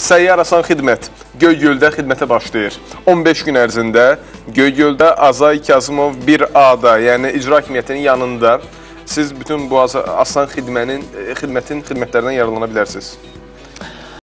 Səyyar Asan Xidmət Göygöldə xidmətə başlayır. 15 gün ərzində Göygöldə Azay Kazımov 1A-da, yəni icra hakimiyyətinin yanında siz bütün bu Aza- Asan xidmənin e, xidmətin xidmətlərindən yararlana bilərsiniz.